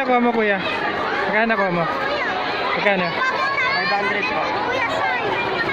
nakuha mo kuya? Magkano nakuha mo? Magkano? 500 po. Kuya, sorry.